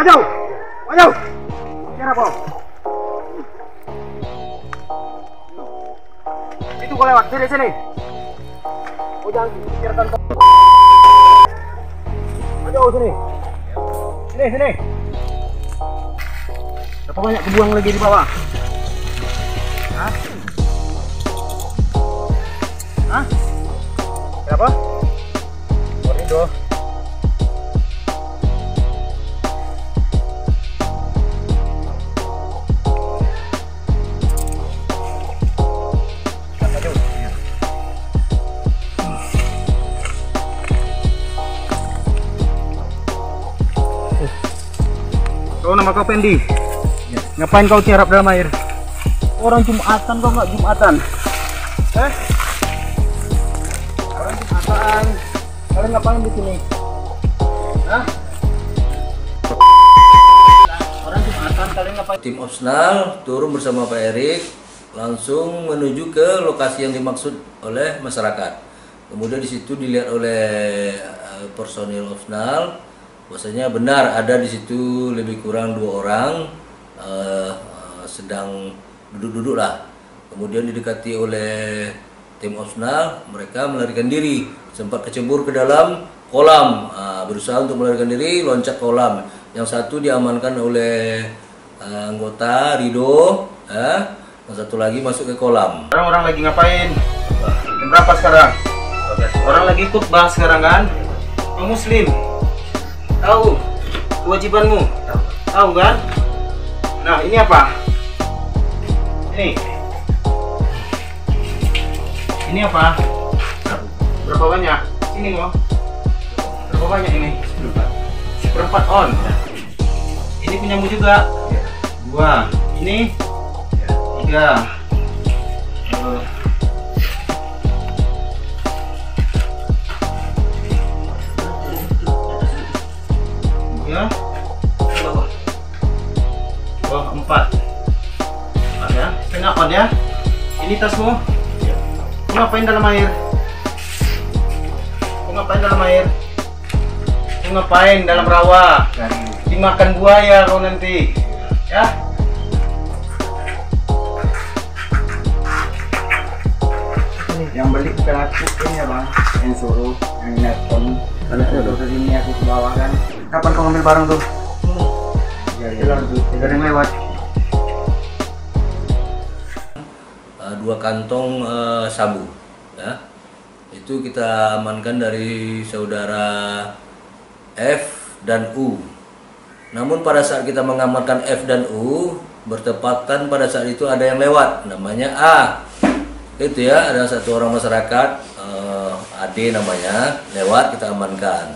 Maju! Maju! Kira apa? Itu kau lewat, sini, sini. Oh, jangan pikirkan. Maju, sini. Sini, sini. Berapa banyak kebuang lagi di bawah? Hah? Kau nama kau Pendi? Ngapain kau tiarap dalam air? Orang Jumatan kau nggak Jumatan? Eh? Orang Jumatan. Kalian ngapain di sini? Hah? Orang Jumatan kalian ngapain? Tim Opsnal turun bersama Pak Erik langsung menuju ke lokasi yang dimaksud oleh masyarakat. Kemudian di situ dilihat oleh eh, personil Opsnal bahwasanya benar ada di situ lebih kurang dua orang eh, eh, sedang duduk-duduk lah. Kemudian didekati oleh tim Opsnal, mereka melarikan diri, sempat kecebur ke dalam kolam, Ah, berusaha untuk melarikan diri, loncat kolam. Yang satu diamankan oleh eh, anggota Rido, eh, yang satu lagi masuk ke kolam. Sekarang orang lagi ngapain? Jam berapa sekarang? Orang lagi khutbah sekarang kan? Muslim? Tahu kewajibanmu? Tahu kan? Nah, ini apa? Ini. Ini apa? Berapa banyak? Sini mau. Berapa banyak ini? Seperempat on. Ini punyamu juga. Dua. Ini tiga. Eh, ya. On ya. Ini tasmu. Kau ngapain dalam air? Kau ngapain dalam air? Kau ngapain dalam rawa? Dimakan buaya kau nanti. Ya. yang beli bukan aku ini ya bang yang suruh yang nelpon kalau dari sini aku ke bawah kan Kapan kau ngambil barang tuh? ya ya Tidak ada yang lewat. Dua kantong eh, sabu ya. Itu kita amankan dari saudara F dan U. Namun pada saat kita mengamankan F dan U bertepatan pada saat itu ada yang lewat namanya A. Itu ya ada satu orang masyarakat eh, Ade namanya lewat kita amankan.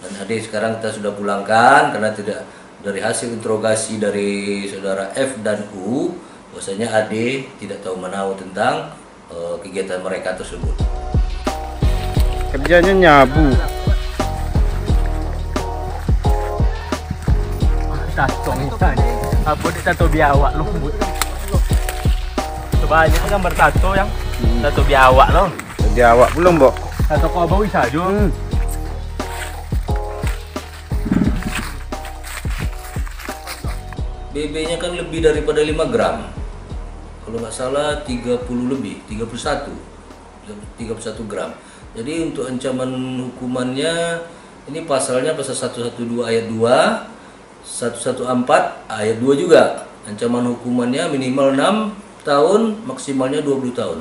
Dan Ade sekarang kita sudah pulangkan karena tidak dari hasil interogasi dari saudara F dan U bahwasanya Ade tidak tahu menahu tentang eh, kegiatan mereka tersebut. Kerjanya nyabu. tato minsan. Apa di tato biawak lo. Banyak kan gambar tato yang tato biawak lo. Kerja awak belum, Mbok? Tato kau bawa bisa aja. BB-nya kan lebih daripada 5 gram. Kalau nggak salah 30 lebih, 31. 31 gram. Jadi untuk ancaman hukumannya ini pasalnya pasal 112 ayat 2, 114 ayat 2 juga. Ancaman hukumannya minimal 6 tahun, maksimalnya 20 tahun.